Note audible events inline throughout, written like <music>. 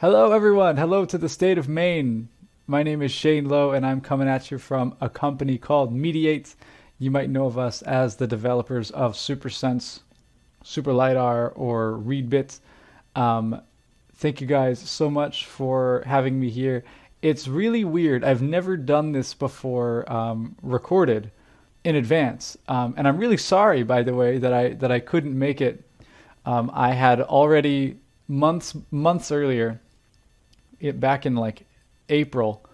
Hello, everyone. Hello to the state of Maine. My name is Shane Lowe, and I'm coming at you from a company called Mediate. You might know of us as the developers of SuperSense, Super LiDAR, or ReadBit. Um, thank you guys so much for having me here. It's really weird. I've never done this before, um, recorded in advance, um, and I'm really sorry, by the way, that I that I couldn't make it. Um, I had already months months earlier it back in like April,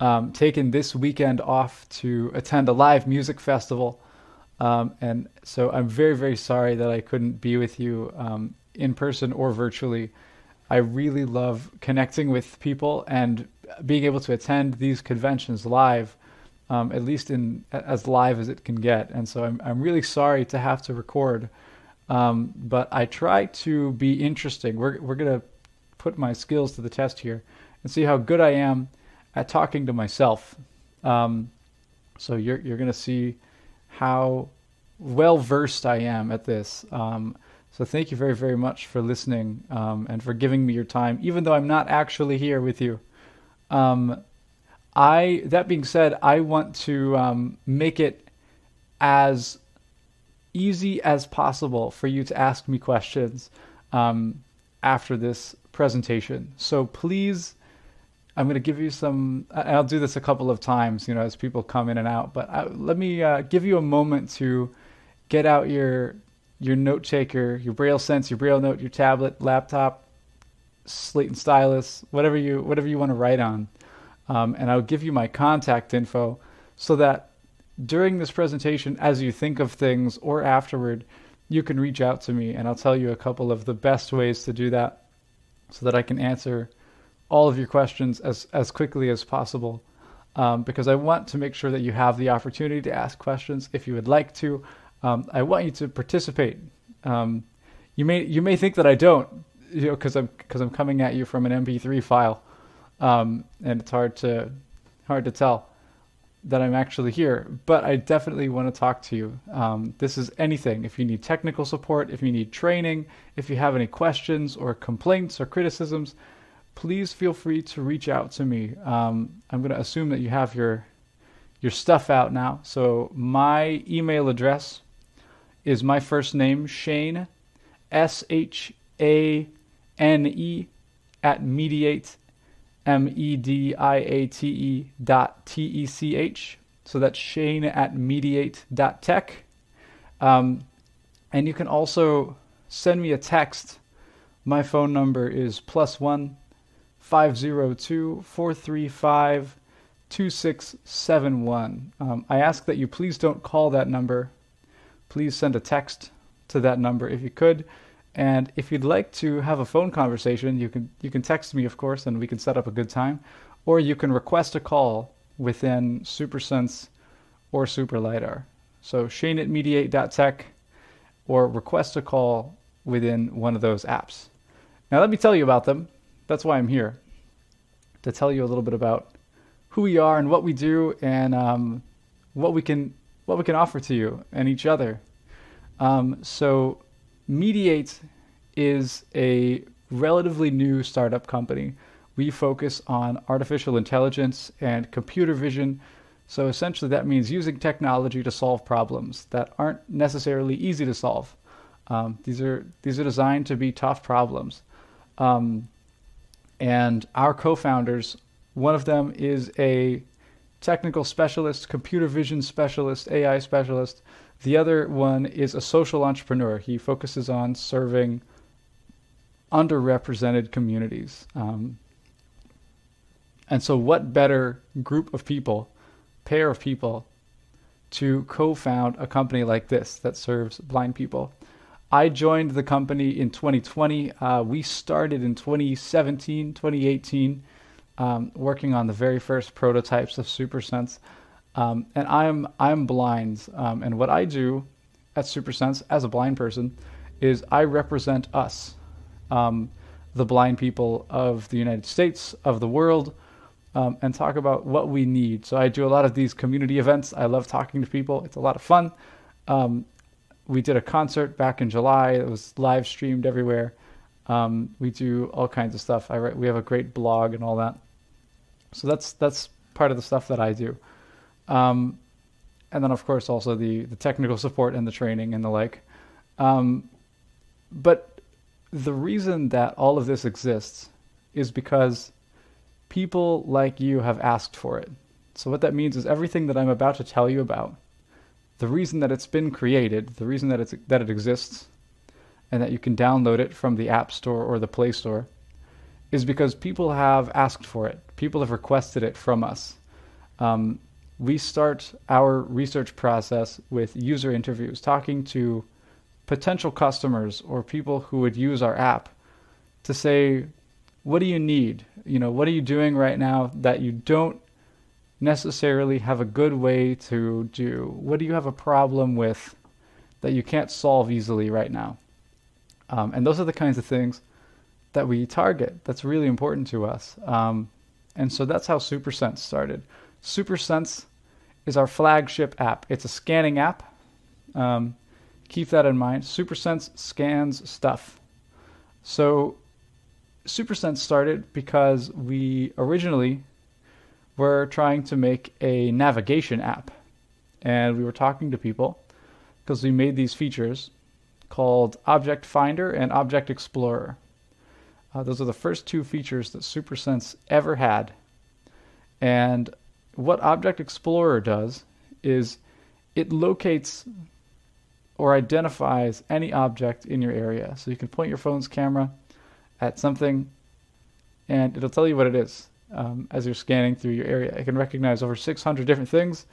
um, taken this weekend off to attend a live music festival. Um, and so I'm very, very sorry that I couldn't be with you um, in person or virtually. I really love connecting with people and being able to attend these conventions live, um, at least in as live as it can get. And so I'm I'm really sorry to have to record, um, but I try to be interesting. We're we're gonna put my skills to the test here and see how good I am at talking to myself. Um, so you're you're gonna see how well versed I am at this. Um, so thank you very very much for listening um, and for giving me your time, even though I'm not actually here with you. Um, I that being said, I want to um, make it as easy as possible for you to ask me questions um, after this presentation. So please I'm going to give you some. I'll do this a couple of times, you know, as people come in and out. But I, let me uh, give you a moment to get out your your note taker, your Braille Sense, your Braille Note, your tablet, laptop, slate and stylus, whatever you whatever you want to write on, um, and I'll give you my contact info so that during this presentation, as you think of things or afterward, you can reach out to me, and I'll tell you a couple of the best ways to do that, so that I can answer all of your questions as, as quickly as possible um, because I want to make sure that you have the opportunity to ask questions if you would like to. Um, I want you to participate. Um, you may you may think that I don't, you know, because I'm because I'm coming at you from an MP3 file, um, and it's hard to hard to tell that I'm actually here. But I definitely want to talk to you. Um, this is anything. If you need technical support, if you need training, if you have any questions or complaints or criticisms, please feel free to reach out to me. Um, I'm going to assume that you have your your stuff out now. So my email address is my first name Shane S H A N E at mediate M E D I A T E dot T E C H. So that's Shane at mediate dot tech. Um, and you can also send me a text. My phone number is plus one 502 435 2671. Um, I ask that you please don't call that number. Please send a text to that number if you could. And if you'd like to have a phone conversation, you can you can text me, of course, and we can set up a good time. Or you can request a call within SuperSense or Super LiDAR. So Shane at mediate.tech or request a call within one of those apps. Now let me tell you about them. That's why I'm here to tell you a little bit about who we are and what we do and um, what we can what we can offer to you and each other. Um, so, Mediate is a relatively new startup company. We focus on artificial intelligence and computer vision. So essentially, that means using technology to solve problems that aren't necessarily easy to solve. Um, these are these are designed to be tough problems. Um, and our co founders, one of them is a technical specialist, computer vision specialist, AI specialist. The other one is a social entrepreneur. He focuses on serving underrepresented communities. Um, and so, what better group of people, pair of people, to co found a company like this that serves blind people? I joined the company in 2020. Uh, we started in 2017, 2018, um, working on the very first prototypes of SuperSense. Um, and I'm I'm blind, um, and what I do at SuperSense as a blind person is I represent us, um, the blind people of the United States, of the world, um, and talk about what we need. So I do a lot of these community events. I love talking to people. It's a lot of fun. Um, we did a concert back in July. It was live streamed everywhere. Um, we do all kinds of stuff. I write, we have a great blog and all that. So that's that's part of the stuff that I do. Um, and then of course also the the technical support and the training and the like. Um, but the reason that all of this exists is because people like you have asked for it. So what that means is everything that I'm about to tell you about, the reason that it's been created, the reason that it's that it exists, and that you can download it from the App Store or the Play Store, is because people have asked for it. People have requested it from us. Um, we start our research process with user interviews, talking to potential customers or people who would use our app to say, what do you need? You know, what are you doing right now that you don't necessarily have a good way to do? What do you have a problem with that you can't solve easily right now? Um, and those are the kinds of things that we target. That's really important to us. Um, and so that's how SuperSense started. SuperSense is our flagship app. It's a scanning app. Um, keep that in mind. SuperSense scans stuff. So SuperSense started because we originally were trying to make a navigation app. And we were talking to people because we made these features called Object Finder and Object Explorer. Uh, those are the first two features that SuperSense ever had. And what Object Explorer does is it locates or identifies any object in your area. So you can point your phone's camera at something and it'll tell you what it is um, as you're scanning through your area. It can recognize over 600 different things,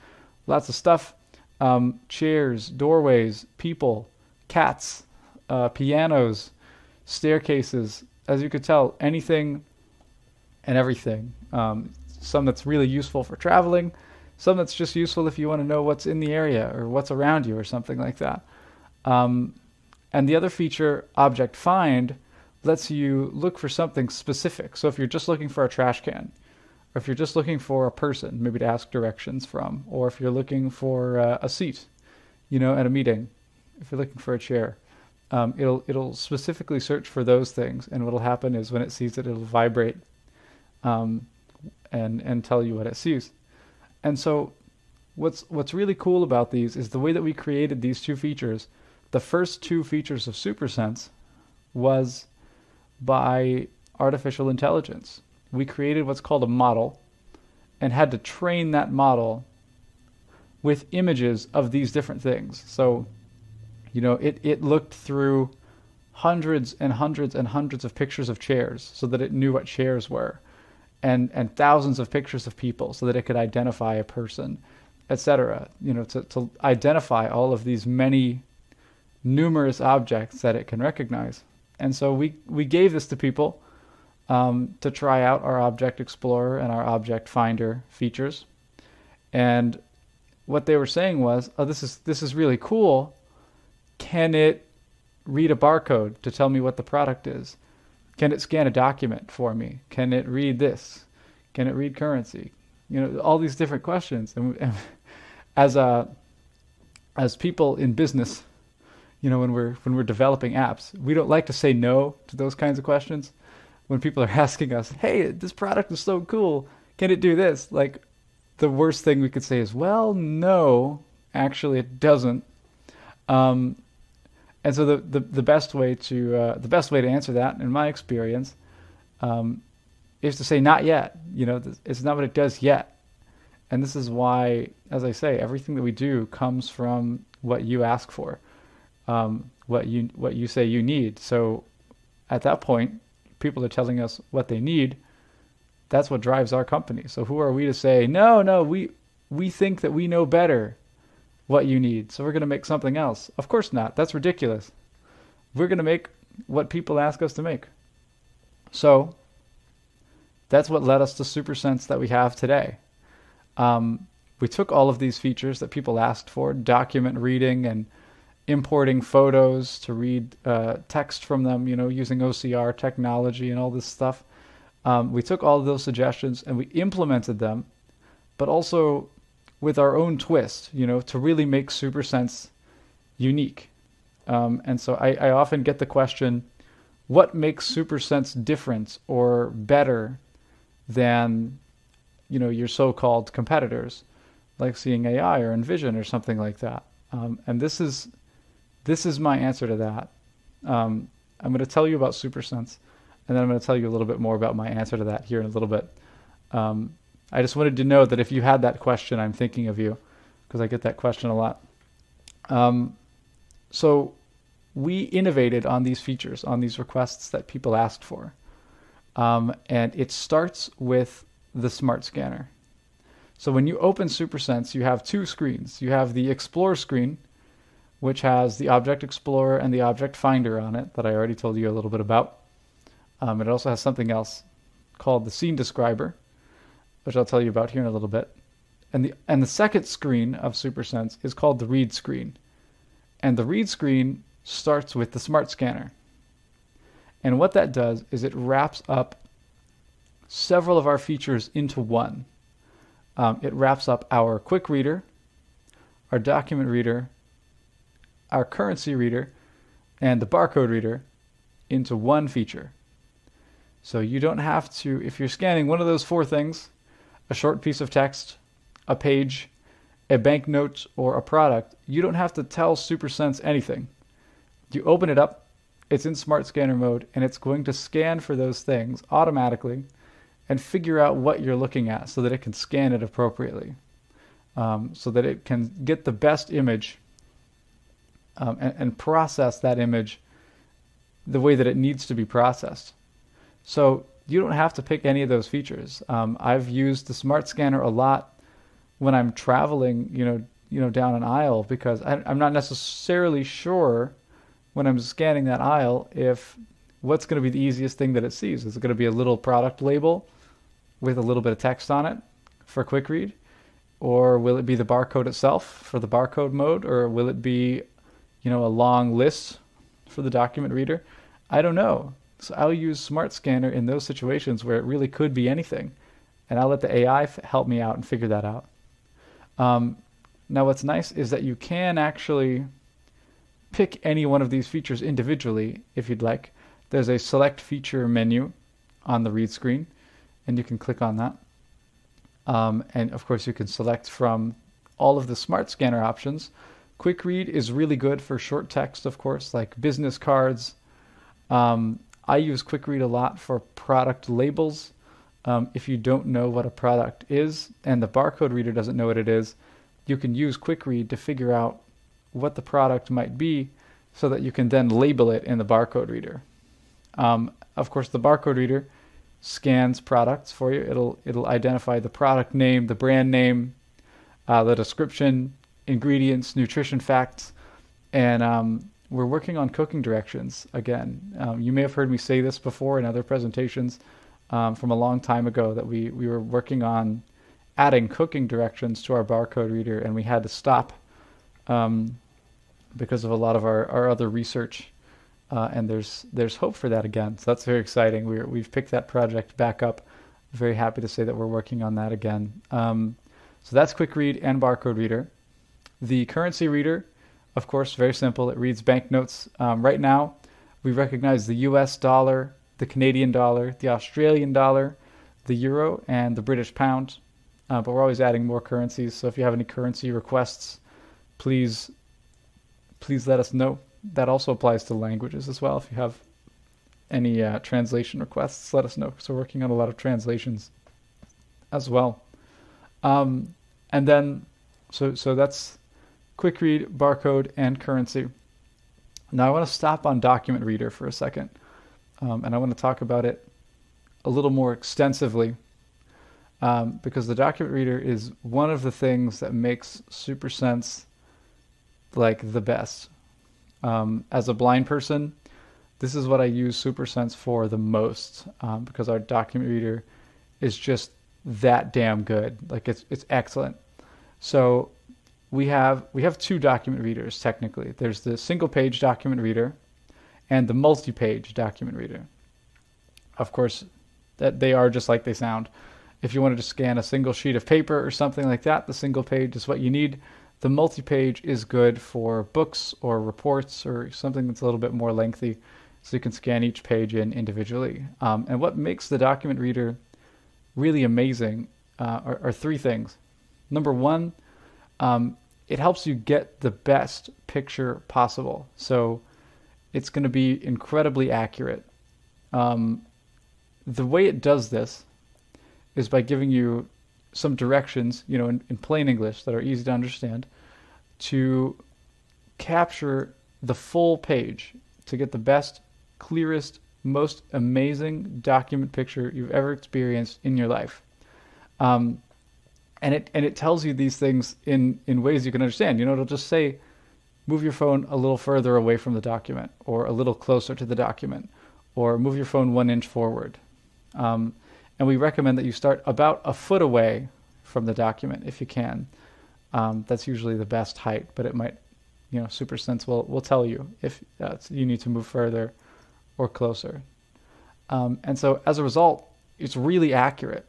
lots of stuff um, chairs, doorways, people, cats, uh, pianos, staircases. As you could tell, anything and everything. Um, some that's really useful for traveling, some that's just useful if you want to know what's in the area or what's around you or something like that. Um, and the other feature, Object Find, lets you look for something specific. So if you're just looking for a trash can, or if you're just looking for a person, maybe to ask directions from, or if you're looking for uh, a seat, you know, at a meeting, if you're looking for a chair, um, it'll it'll specifically search for those things, and what'll happen is when it sees it, it'll vibrate, um, and and tell you what it sees. And so, what's what's really cool about these is the way that we created these two features. The first two features of SuperSense was by artificial intelligence. We created what's called a model and had to train that model with images of these different things. So, you know, it, it looked through hundreds and hundreds and hundreds of pictures of chairs so that it knew what chairs were and, and thousands of pictures of people so that it could identify a person, etc. You know, to, to identify all of these many numerous objects that it can recognize. And so we, we gave this to people um, to try out our Object Explorer and our Object Finder features. And what they were saying was, oh, this is, this is really cool. Can it read a barcode to tell me what the product is? Can it scan a document for me? Can it read this? Can it read currency? You know, all these different questions. And, and <laughs> as a as people in business, you know, when we're when we're developing apps, we don't like to say no to those kinds of questions. When people are <laughs> asking us, "Hey, this product is so cool. Can it do this?" Like the worst thing we could say is, "Well, no, actually it doesn't." Um, and so the, the, the best way to uh, the best way to answer that, in my experience, um, is to say not yet. You know, it's not what it does yet. And this is why, as I say, everything that we do comes from what you ask for um, what you what you say you need. So at that point, people are telling us what they need. That's what drives our company. So who are we to say no, no? We we think that we know better what you need, so we're going to make something else. Of course not. That's ridiculous. We're going to make what people ask us to make. So that's what led us to SuperSense that we have today. Um, we took all of these features that people asked for, document reading and importing photos to read uh, text from them, you know, using OCR technology and all this stuff. Um, we took all of those suggestions and we implemented them, but also with our own twist, you know, to really make SuperSense unique. Um, and so I, I often get the question, what makes SuperSense different or better than you know your so-called competitors, like Seeing AI or Envision or something like that. Um, and this is this is my answer to that. Um, I'm going to tell you about SuperSense, and then I'm going to tell you a little bit more about my answer to that here in a little bit. Um, I just wanted to know that if you had that question, I'm thinking of you because I get that question a lot. Um, so we innovated on these features, on these requests that people asked for. Um, and it starts with the smart scanner. So when you open SuperSense, you have two screens. You have the Explore screen, which has the Object Explorer and the Object Finder on it that I already told you a little bit about. Um, it also has something else called the Scene Describer, which I'll tell you about here in a little bit. And the and the second screen of SuperSense is called the Read screen. And the Read screen starts with the Smart Scanner. And what that does is it wraps up several of our features into one. Um, it wraps up our quick reader, our document reader, our currency reader, and the barcode reader into one feature. So you don't have to, if you're scanning one of those four things, a short piece of text, a page, a banknote, or a product, you don't have to tell SuperSense anything. You open it up, it's in Smart Scanner mode, and it's going to scan for those things automatically and figure out what you're looking at so that it can scan it appropriately, um, so that it can get the best image um, and, and process that image the way that it needs to be processed. So you don't have to pick any of those features. Um, I've used the Smart Scanner a lot when I'm traveling, you know, you know, down an aisle because I, I'm not necessarily sure when I'm scanning that aisle if what's going to be the easiest thing that it sees. Is it going to be a little product label with a little bit of text on it for quick read? Or will it be the barcode itself for the barcode mode? Or will it be, you know, a long list for the document reader? I don't know. So I'll use Smart Scanner in those situations where it really could be anything. And I'll let the AI help me out and figure that out. Um, now, what's nice is that you can actually pick any one of these features individually if you'd like. There's a select feature menu on the read screen, and you can click on that. Um, and of course, you can select from all of the smart scanner options. Quick read is really good for short text, of course, like business cards. Um, I use quick read a lot for product labels. Um, if you don't know what a product is and the barcode reader doesn't know what it is, you can use quick read to figure out what the product might be so that you can then label it in the barcode reader. Um, of course, the barcode reader scans products for you. It'll it'll identify the product name, the brand name, uh, the description, ingredients, nutrition facts, and um, we're working on cooking directions again. Um, you may have heard me say this before in other presentations um, from a long time ago that we we were working on adding cooking directions to our barcode reader, and we had to stop um, because of a lot of our, our other research. Uh, and there's there's hope for that again. So that's very exciting. we we've picked that project back up. Very happy to say that we're working on that again. Um, so that's Quick Read and Barcode Reader. The currency reader, of course, very simple. It reads banknotes. Um, right now, we recognize the U.S. dollar, the Canadian dollar, the Australian dollar, the euro, and the British pound. Uh, but we're always adding more currencies. So if you have any currency requests, please please let us know. That also applies to languages as well. If you have any uh, translation requests, let us know. So we're working on a lot of translations as well. Um, and then, so so that's quick read, barcode, and currency. Now I want to stop on document reader for a second, um, and I want to talk about it a little more extensively um, because the document reader is one of the things that makes SuperSense like the best. Um, as a blind person, this is what I use SuperSense for the most um, because our document reader is just that damn good. Like it's it's excellent. So we have we have two document readers technically. There's the single page document reader and the multi-page document reader. Of course, that they are just like they sound. If you wanted to scan a single sheet of paper or something like that, the single page is what you need. The multi-page is good for books or reports or something that's a little bit more lengthy. so you can scan each page in individually. Um, and what makes the document reader really amazing uh, are, are, three things. Number one, um, it helps you get the best picture possible. So it's going to be incredibly accurate. Um, the way it does this is by giving you some directions, you know, in, in plain English that are easy to understand, to capture the full page to get the best, clearest, most amazing document picture you've ever experienced in your life. Um, and it and it tells you these things in in ways you can understand. You know, it'll just say, move your phone a little further away from the document, or a little closer to the document, or move your phone one inch forward. Um, and we recommend that you start about a foot away from the document if you can. Um, that's usually the best height, but it might, you know, SuperSense will will tell you if you need to move further or closer. Um, and so as a result, it's really accurate.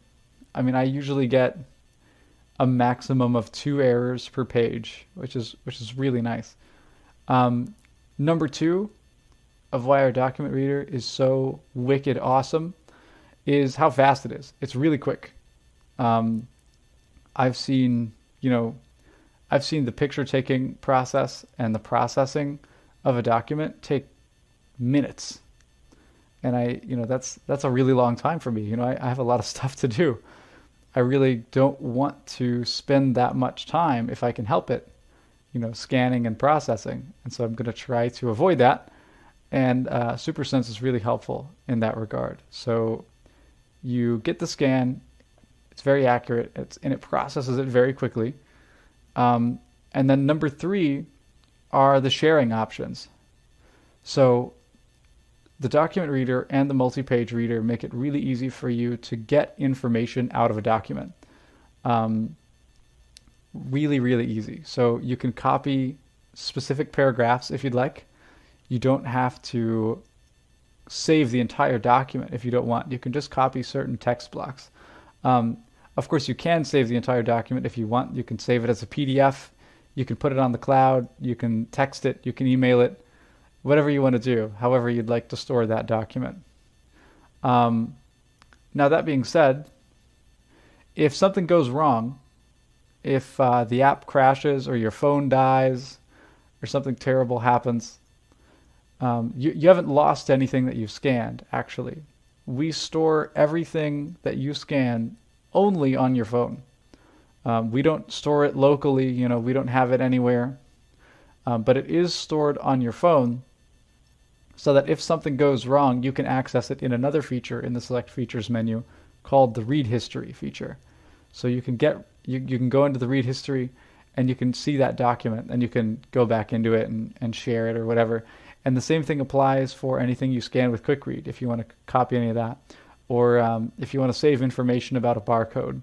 I mean, I usually get a maximum of two errors per page, which is which is really nice. Um, number two of why our document reader is so wicked awesome is how fast it is. It's really quick. Um, I've seen, you know, I've seen the picture taking process and the processing of a document take minutes. And I, you know, that's that's a really long time for me. You know, I, I have a lot of <laughs> stuff to do. I really don't want to spend that much time if I can help it, you know, scanning and processing. And so I'm going to try to avoid that. And uh, SuperSense is really helpful in that regard. So you get the scan, it's very accurate, it's, and it processes it very quickly. Um, and then number three are the sharing options. So the document reader and the multi-page reader make it really easy for you to get information out of a document. Um, really, really easy. So you can copy specific paragraphs if you'd like. You don't have to save the entire document if you don't want. You can just copy certain text blocks. Um, of course, you can save the entire document if you want. You can save it as a PDF. You can put it on the cloud. You can text it. You can email it whatever you want to do, however you'd like to store that document. Um, now, that being said, if something goes wrong, if uh, the app crashes or your phone dies or something terrible happens, um, you, you haven't lost anything that you've scanned, actually. We store everything that you scan only on your phone. Um, we don't store it locally, you know, we don't have it anywhere. Um, but it is stored on your phone so that if something goes wrong, you can access it in another feature in the select features menu called the read history feature. So you can get you, you can go into the read history and you can see that document and you can go back into it and, and share it or whatever. And the same thing applies for anything you scan with Quick Read if you want to copy any of that. Or um, if you want to save information about a barcode,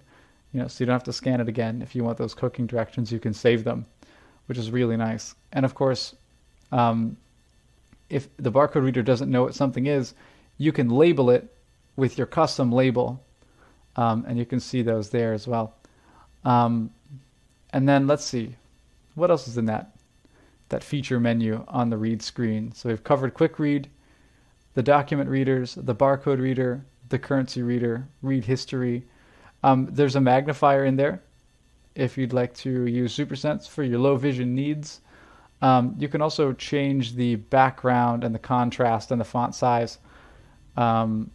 you know, so you don't have to scan it again. If you want those cooking directions, you can save them, which is really nice. And of course, um, if the barcode reader doesn't know what something is, you can label it with your custom label. Um, and you can see those there as well. Um, and then let's see, what else is in that, that feature menu on the read screen? So we've covered quick read, the document readers, the barcode reader, the currency reader, read history. Um, there's a magnifier in there if you'd like to use SuperSense for your low vision needs. Um, you can also change the background and the contrast and the font size um,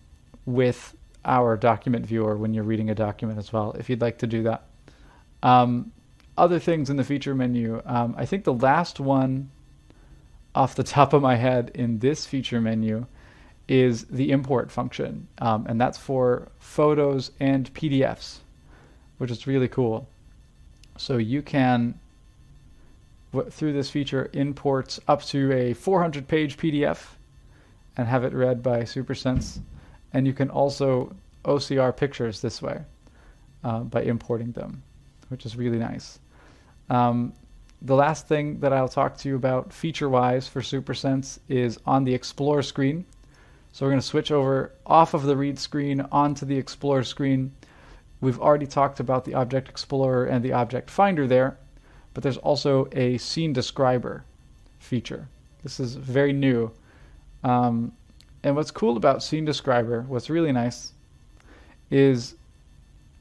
with our document viewer when you're reading a document as well, if you'd like to do that. Um, other things in the feature menu, um, I think the last one off the <laughs> top of my head in this feature menu is the import function, um, and that's for photos and PDFs, which is really cool. So you can through this feature imports up to a 400 page PDF and have it read by SuperSense. And you can also OCR pictures this way uh, by importing them, which is really nice. Um, the last thing that I'll talk to you about feature-wise for SuperSense is on the Explore screen. So we're going to switch over off of the read screen onto the Explore screen. We've already talked about the Object Explorer and the Object Finder there but there's also a scene describer feature. This is very new. Um, and what's cool about Scene Describer, what's really nice, is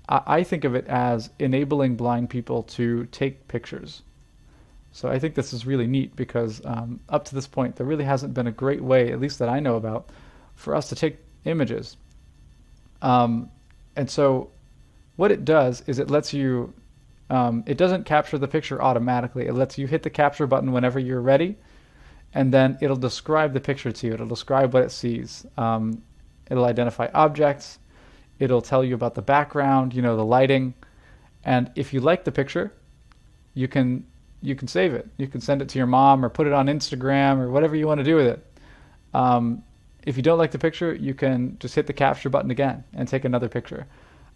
I, I think of it as enabling blind people to take pictures. So I think this is really neat because um, up to this point, there really hasn't been a great way, at least that I know about, for us to take images. Um, and so what it does is it lets you, um, it doesn't capture the picture automatically. It lets you hit the capture button whenever you're ready, and then it'll describe the picture to you. It'll describe what it sees. Um, it'll identify objects. It'll tell you about the background, you know, the lighting. And if you like the picture, you can you can save it. You can send it to your mom or put it on Instagram or whatever you want to do with it. Um, if you don't like the picture, you can just hit the capture button again and take another picture.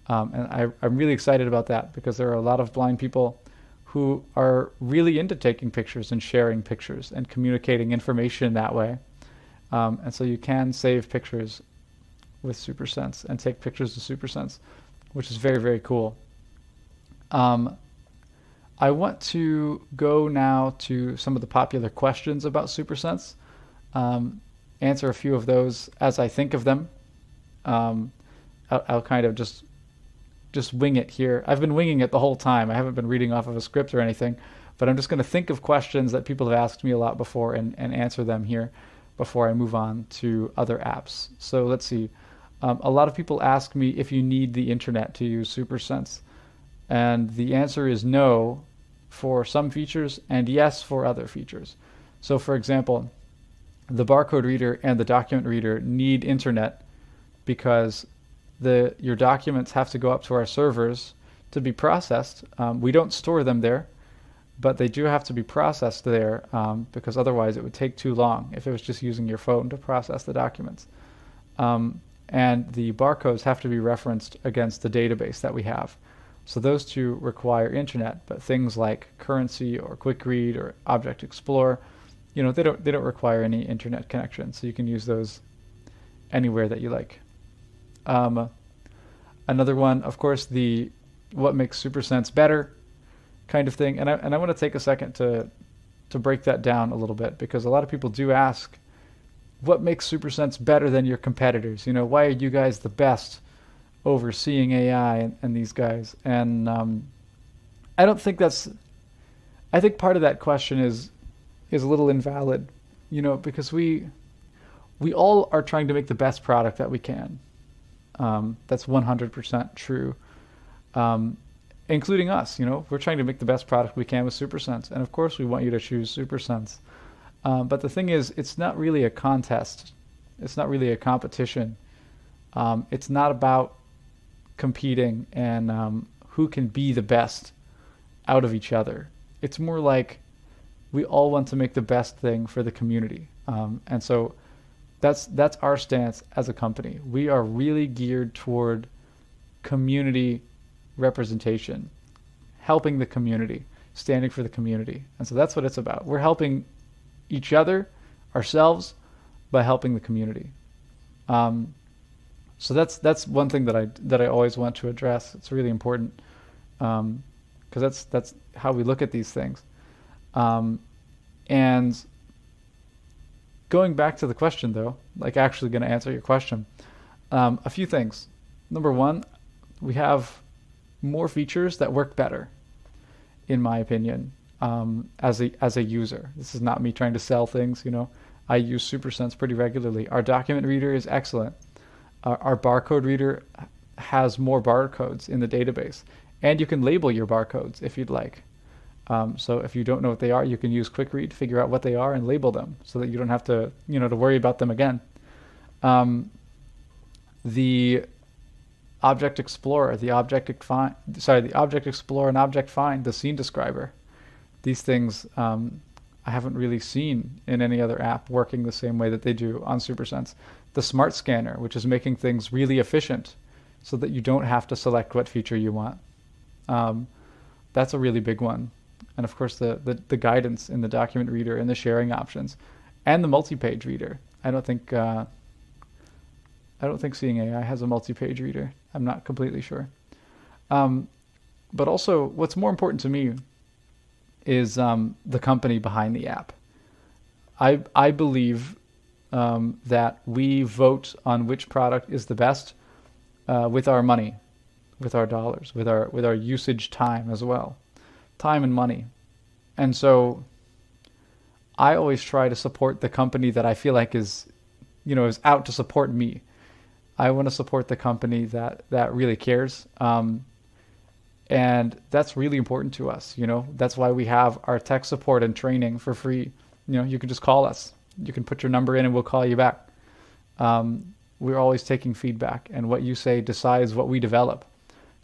Um, and I, I'm really excited about that because there are a lot of blind people who are really into taking pictures and sharing pictures and communicating information that way. Um, and so you can save pictures with SuperSense and take pictures with SuperSense, which is very, very cool. Um, I want to go now to some of the popular questions about SuperSense. Um, answer a few of those as I think of them. Um, I'll, I'll, kind of just just wing it here. I've been winging it the whole time. I haven't been reading off of a script or anything, but I'm just going to think of questions that people have asked me a lot before and, and answer them here before I move on to other apps. So let's see. Um, a lot of people ask me if you need the internet to use SuperSense. And the answer is no for some features and yes for other features. So for example, the barcode reader and the document reader need internet because the your documents have to go up to our servers to be processed. Um, we don't store them there, but they do have to be processed there um, because otherwise it would take too long if it was just using your phone to process the documents. Um, and the barcodes have to be referenced against the database that we have. So those two require internet, but things like currency or quick read or object explorer, you know, they don't they don't require any internet connection. So you can use those anywhere that you like. Um, another one, of course, the what makes SuperSense better kind of thing. And I and I want to take a second to to break that down a little bit because a lot of people do ask what makes SuperSense better than your competitors? You know, why are you guys the best? over Seeing AI and, and these guys. And um, I don't think that's. I think part of that question is is a little invalid, you know, because we we all are trying to make the best product that we can. Um, that's 100% true, um, including us. You know, we're trying to make the best product we can with SuperSense, and of course, we want you to choose SuperSense. Um, but the thing is, it's not really a contest. It's not really a competition. Um, it's not about competing and um, who can be the best out of each other. It's more like we all want to make the best thing for the community, um, and so that's that's our stance as a company. We are really geared toward community representation, helping the community, standing for the community, and so that's what it's about. We're helping each other, ourselves, by helping the community. Um, so that's that's one thing that I that I always want to address. It's really important because um, that's that's how we look at these things. Um, and going back to the question though, like actually going to answer your question, um, a few things. Number one, we have more features that work better, in my opinion, um, as a as a user. This is not me trying to sell things. You know, I use SuperSense pretty regularly. Our document reader is excellent our barcode reader has more barcodes in the database. And you can label your barcodes if you'd like. Um, so if you don't know what they are, you can use Quick Read, to figure out what they are, and label them so that you don't have to, you know, to worry about them again. Um, the Object Explorer, the Object Find, sorry, the Object Explorer and Object Find, the Scene Describer. These things um, I haven't really seen in any other app working the same way that they do on SuperSense the smart scanner, which is making things really efficient so that you don't have to select what feature you want. Um, that's a really big one. And of course, the, the, the, guidance in the document reader and the sharing options and the multi-page reader. I don't think uh, I don't think Seeing AI has a multi-page reader. I'm not completely sure. Um, but also, what's more important to me is um, the company behind the app. I I believe um, that we vote on which product is the best uh, with our money, with our dollars, with our with our usage time as well, time and money, and so I always try to support the company that I feel like is, you know, is out to support me. I want to support the company that that really cares. Um, and that's really important to us you know? That's why we have our tech support and training for free. You know you can just call us. You can put your number in and we'll call you back. Um, we're always taking feedback and what you say decides what we develop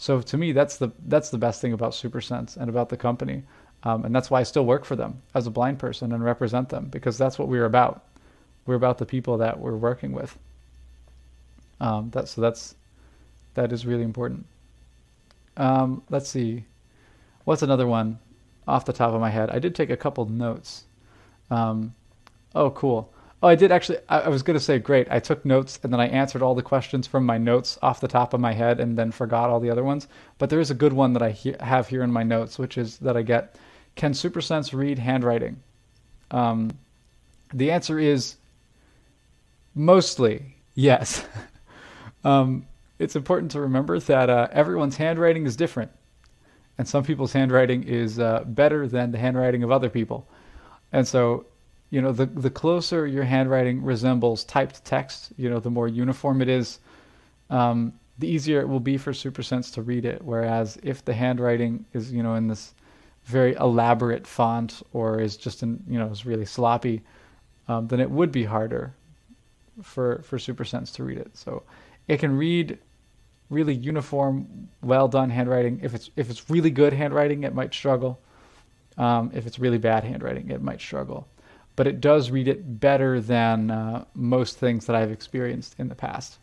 so to me that's the that's the best thing about supersense and about the company um, and that's why i still work for them as a blind person and represent them because that's what we're about we're about the people that we're working with um, that, so that's that is really important um, let's see. What's another one off the top of my head? I did take a couple notes. Um, oh, cool. Oh, I did actually. I, I was going to say, great. I took notes and then I answered all the questions from my notes off the top of my head and then forgot all the other ones. But there is a good one that I he- have here in my notes, which is that I get Can SuperSense read handwriting? Um, the answer is mostly yes. <laughs> um, it's important to remember that uh, everyone's handwriting is different, and some people's handwriting is uh, better than the handwriting of other people. And so, you know, the the closer your handwriting resembles typed text, you know, the more uniform it is, um, the easier it will be for SuperSense to read it. Whereas if the handwriting is, you know, in this very elaborate font or is just in, you know, is really sloppy, um, then it would be harder for for SuperSense to read it. So it can read really uniform, well done handwriting. If it's if it's really good handwriting, it might struggle. Um, if it's really bad handwriting, it might struggle. But it does read it better than uh, most things that I've experienced in the past.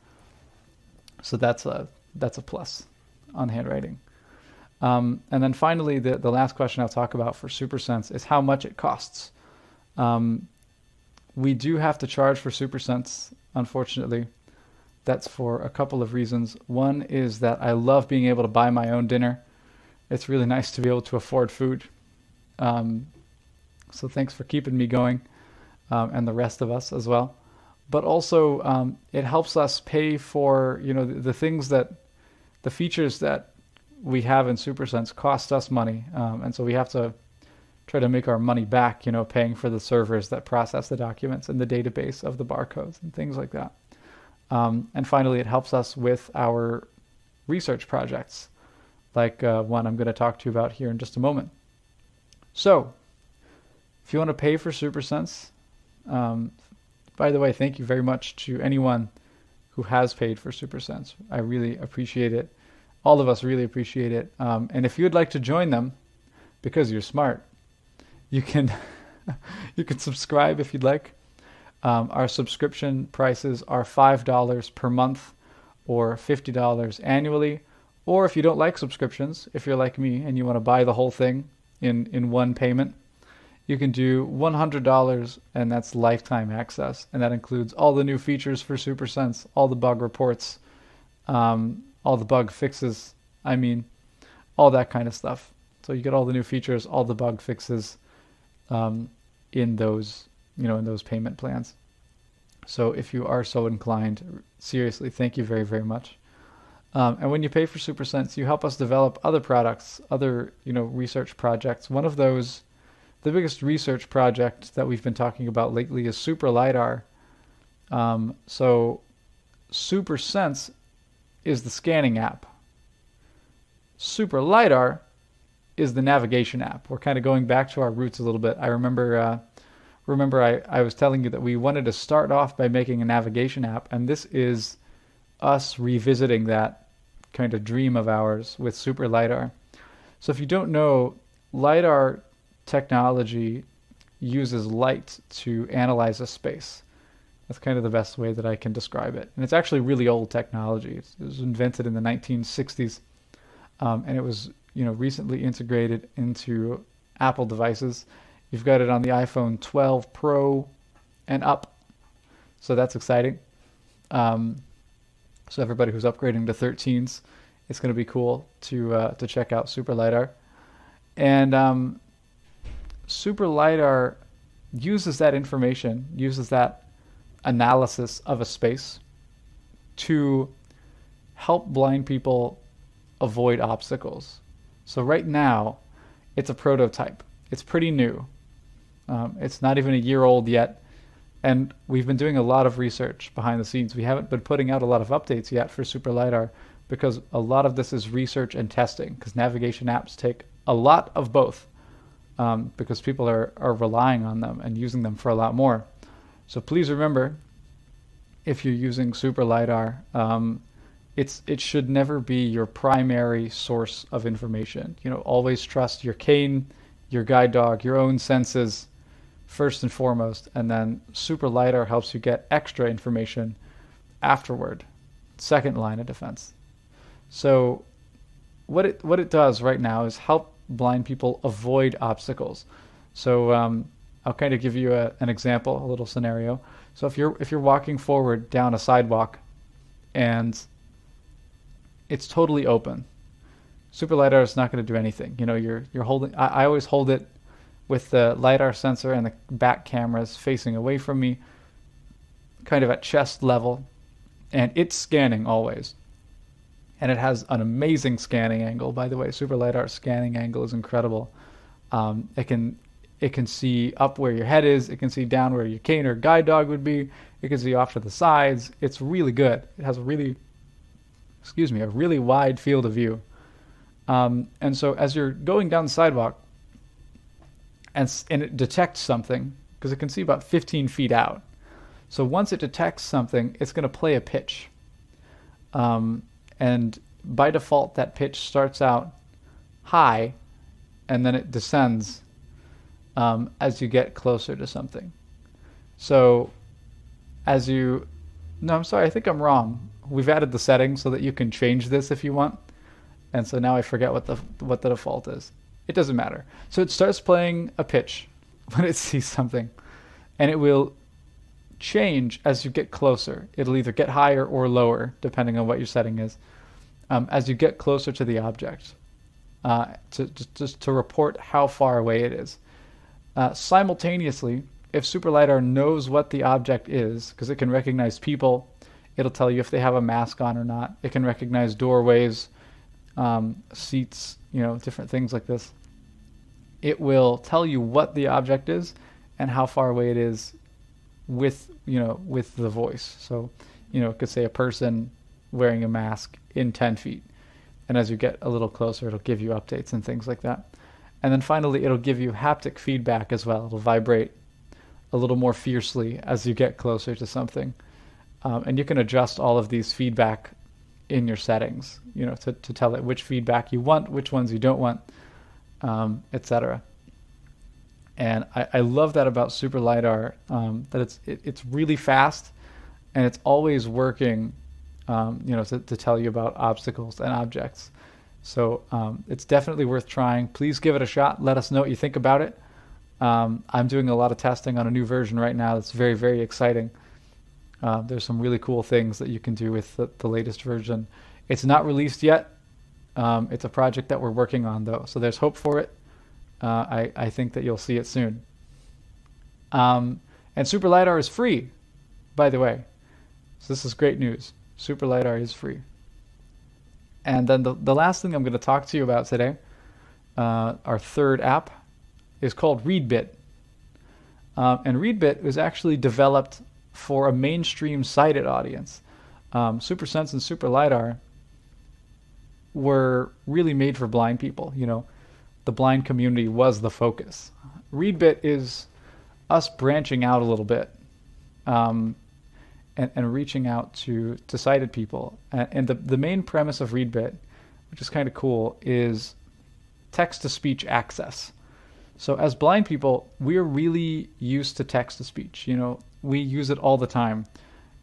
So that's a that's a plus on handwriting. Um, and then finally, the the last question I'll talk about for SuperSense is how much it costs. Um, we do have to charge for SuperSense, unfortunately. That's for a couple of reasons. One is that I love being able to buy my own dinner. It's really <laughs> nice to be able to afford food. Um, so thanks for keeping me going um, and the rest of us as well. But also, um, it helps us pay for you know the, the, things that the features that we have in SuperSense cost us money, um, and so we have to try to make our money back. You know, paying for the servers that process the documents and the database of the barcodes and things like that. Um, and finally, it helps us with our research projects, like uh, one I'm going to talk to you about here in just a moment. So, if you want to pay for SuperSense, um, by the way, thank you very much to anyone who has paid for SuperSense. I really appreciate it. All of us really appreciate it. Um, and if you'd like to join them, because you're smart, you can <laughs> you can subscribe if you'd like. Um, our subscription prices are $5 per month or $50 annually. Or if you don't like subscriptions, if you're like me and you want to buy the whole thing in, in one payment, you can do $100 and that's lifetime access. And that includes all the new features for SuperSense, all the bug reports, um, all the bug fixes, I mean, all that kind of stuff. So you get all the new features, all the bug fixes um, in those you know, in those payment plans. So if you are so inclined, seriously, thank you very, very much. Um, and when you pay for SuperSense, you help us develop other products, other you know research projects. One of those, the biggest research project that we've been talking about lately is Super LiDAR. Um, so SuperSense is the scanning app. Super LiDAR is the navigation app. We're kind of going back to our roots a little bit. I remember uh, remember I, I was telling you that we wanted to start off by making a navigation app, and this is us revisiting that kind of dream of ours with Super LiDAR. So if you don't know, LiDAR technology uses light to analyze a space. That's kind of the best way that I can describe it. And it's actually really old technology. It was invented in the 1960s, um, and it was you know recently integrated into Apple devices You've got it on the iPhone 12 Pro and up. So that's exciting. Um, so everybody who's upgrading to 13s, it's going to be cool to uh, to check out Super LiDAR. And um, Super LiDAR uses that information, uses that analysis of a space to help blind people avoid obstacles. So right now, it's a prototype. It's pretty new. Um, it's not even a year old yet, and we've been doing a lot of research behind the scenes. We haven't been putting out a lot of updates yet for Super LiDAR because a lot of this is research and testing because navigation apps take a lot of both um, because people are, are relying on them and using them for a lot more. So please remember, if you're using Super LiDAR, um, it's it should never be your primary source of information. You know, always trust your cane, your guide dog, your own senses first and foremost, and then Super LiDAR helps you get extra information afterward. Second line of defense. So what it what it does right now is help blind people avoid obstacles. So um, I'll kind of give you a, an example, a little scenario. So if you're if you're walking forward down a sidewalk, and it's totally open, Super LiDAR is not going to do anything. You know, you're you're holding. I, I always hold it with the lidar sensor and the back cameras facing away from me, kind of at chest level, and it's scanning always and it has an amazing scanning angle. By the way, Super LiDAR scanning angle is incredible. Um, it can it can see up where your head is. It can see down where your cane or guide dog would be. It can see off to the sides. It's really good. It has a really, excuse me, a really wide field of view. Um, and so as you're going down the sidewalk, and and it detects something because it can see about 15 feet out. So once it detects something, it's going to play a pitch. Um, and by default that pitch starts out high and then it descends um, as you get closer to something. So as you no, I'm sorry, I think I'm wrong. We've added the setting so that you can change this if you want. And so now I forget what the what the default is. It doesn't matter. So it starts playing a pitch <laughs> when it sees something. And it will change as you get closer. It'll either get higher or lower, depending on what your setting is, um, as you get closer to the object, uh, to just to report how far away it is. Uh, simultaneously, if Super LiDAR knows what the object is, because it can recognize people, it'll tell you if they have a mask on or not. It can recognize doorways, um, seats, you know, different things like this. It will tell you what the object is and how far away it is with you know with the voice. So you know it could say a person wearing a mask in 10 feet, and as you get a little closer, it'll give you updates and things like that. And then finally, it'll give you haptic feedback as well. It'll vibrate a little more fiercely as you get closer to something, um, and you can adjust all of these feedback in your settings. You know to to tell it which feedback you want, which ones you don't want, um, etc. And I, I love that about Super LiDAR, um, that it's it, it's really fast and it's always working, um, you know, to, to tell you about obstacles and objects. So um, it's definitely worth trying. Please give it a shot. Let us know what you think about it. Um, I'm doing a lot of testing on a new version right now that's very, very exciting. Uh, there's some really cool things that you can do with the, the latest version. It's not released yet. Um, it's a project that we're working on, though, so there's hope for it uh, I, I think that you'll see it soon. Um, and Super LiDAR is free, by the way. So this is great news. Super LiDAR is free. And then the, the last thing I'm going to talk to you about today, uh, our third app, is called ReadBit. Um, and ReadBit was actually developed for a mainstream sighted audience. Um, SuperSense and Super LiDAR were really made for blind people. You know, the blind community was the focus. ReadBit is us branching out a little bit um, and, and, reaching out to, to sighted people. And, the, the main premise of ReadBit, which is kind of cool, is text to speech access. So as blind people, we're really used to text to speech. You know, we use it all the time.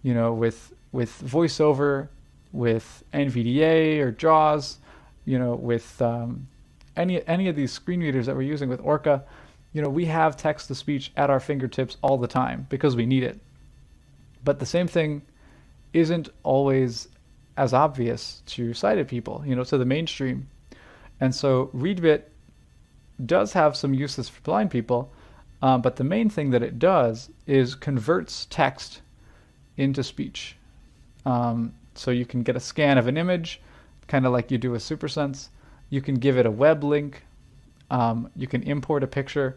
You know, with with VoiceOver, with NVDA or JAWS, you know, with um, any any of these screen readers that we're using with Orca, you know, we have text to speech at our fingertips all the time because we need it. But the same thing isn't always as obvious to sighted people, you know, to the mainstream. And so ReadBit does have some uses for blind people, um, but the main thing that it does is converts text into speech. Um, so you can get a scan of an image, kind of like you do with SuperSense. You can give it a web link. Um, you can import a picture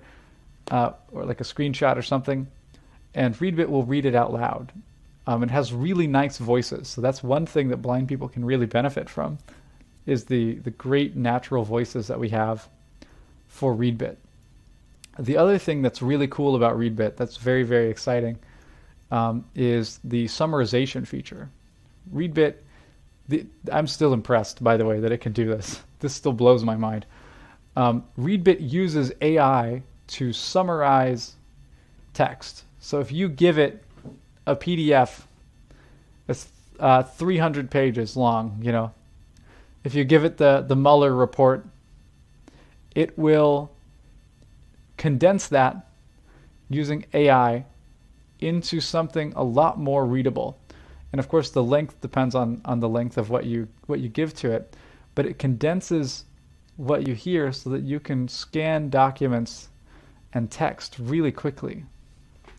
uh, or like a screenshot or something, and Readbit will read it out loud. Um, it has really nice voices, so that's one thing that blind people can really benefit from, is the the great natural voices that we have for Readbit. The other thing that's really cool about Readbit, that's very very exciting, um, is the summarization feature. Readbit, the, I'm still impressed by the way that it can do this. This still blows my mind. Um, Readbit uses AI to summarize text. So if you give it a PDF that's uh, 300 pages long, you know, if you give it the, the Mueller report, it will condense that using AI into something a lot more readable. And of course, the length depends on, on the length of what you what you give to it, but it condenses what you hear so that you can scan documents and text really quickly,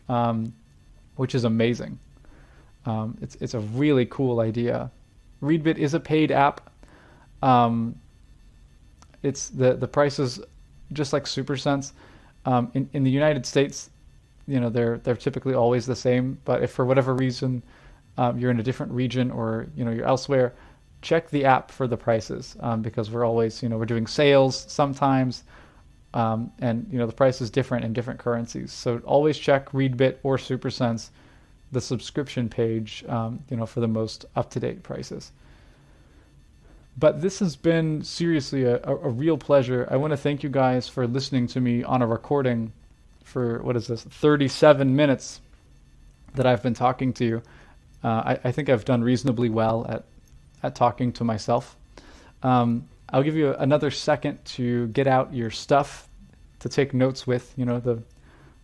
um, which is amazing. Um, it's it's a really cool idea. Readbit is a paid app. Um, it's the the prices just like SuperSense. Um, in in the United States, you know they're they're typically always the same. But if for whatever reason um, you're in a different region or you know you're elsewhere, check the app for the prices um, because we're always you know we're doing sales sometimes. Um, and you know the price is different in different currencies. So always check Readbit or SuperSense, the subscription page, um, you know, for the most up-to-date prices. But this has been seriously a, a, a real pleasure. I want to thank you guys for listening to me on a recording for what is this 37 minutes that I've been talking to you. Uh, I, I, think I've done reasonably well at at talking to myself. Um, I'll give you another second to get out your stuff to take notes with, you know, the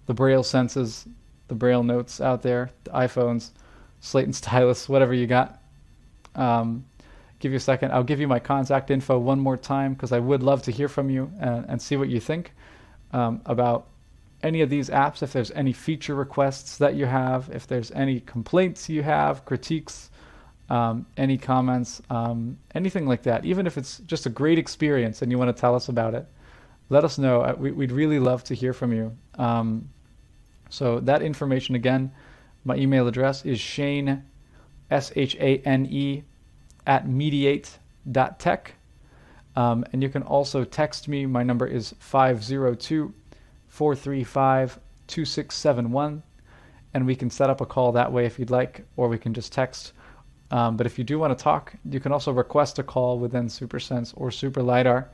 the BrailleSenses, the BrailleNotes out there, the iPhones, slate and stylus, whatever you got. Um, give you a second. I'll give you my contact info one more time because I would love to hear from you and, and see what you think um, about any of these apps. If there's any feature requests that you have, if there's any complaints you have, critiques, um, any comments, um, anything like that, even if it's just a great experience and you want to tell us about it, let us know. Uh, we, would really love to hear from you. Um, so that information again, my email address is Shane, S H A N E, at mediate.tech. Um, and you can also text me. My number is 502 435 2671. And we can set up a call that way if you'd like, or we can just text um, but if you do want to talk, you can also request a call within SuperSense or Super LiDAR,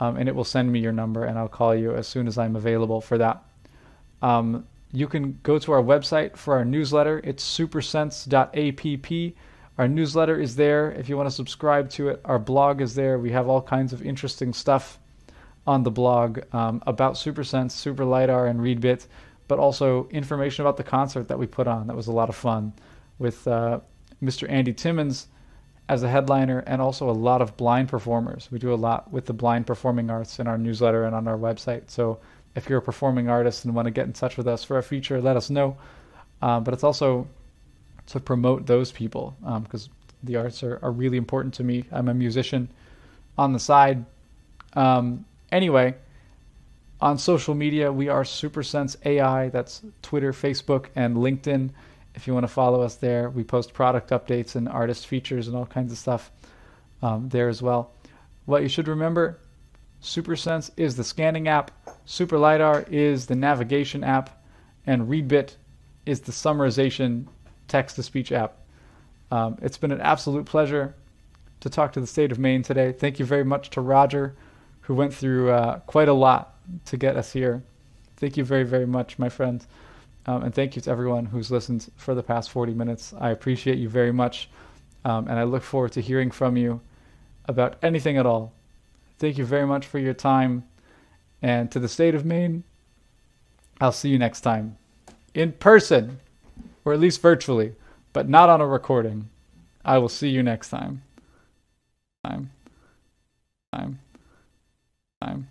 um, and it will send me your number, and I'll call you as soon as I'm available for that. Um, you can go to our website for our newsletter. It's supersense.app. Our newsletter is there if you want to subscribe to it. Our blog is there. We have all kinds of interesting stuff on the blog um, about SuperSense, Super LiDAR, and Readbit, but also information about the concert that we put on. That was a lot of fun with. Uh, Mr. Andy Timmons as a headliner, and also a lot of blind performers. We do a lot with the blind performing arts in our newsletter and on our website. So if you're a performing artist and want to get in touch with us for a feature, let us know. Um, but it's also to promote those people because um, the arts are, are really important to me. I'm a musician on the side. Um, anyway, on social media, we are SuperSense AI. That's Twitter, Facebook, and LinkedIn if you want to follow us there. We post product updates and artist features and all kinds of stuff um, there as well. What you should remember SuperSense is the scanning app, Super LiDAR is the navigation app, and Readbit is the summarization text to speech app. Um, it's been an absolute pleasure to talk to the state of Maine today. Thank you very much to Roger, who went through uh, quite a lot to get us here. Thank you very, very much, my friends. Um, and thank you to everyone who's listened for the past 40 minutes. I appreciate you very much. Um, and I look forward to hearing from you about anything at all. Thank you very much for your time. And to the state of Maine, I'll see you next time in person, or at least virtually, but not on a recording. I will see you next time. Time. Time. Time.